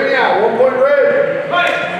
Hallelujah. One point break.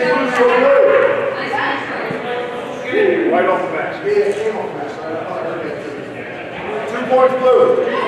can't word. Right off the bat. Yeah, came off the bat. Two points blue.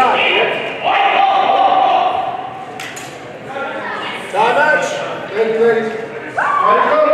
Time out. Thank you, ladies.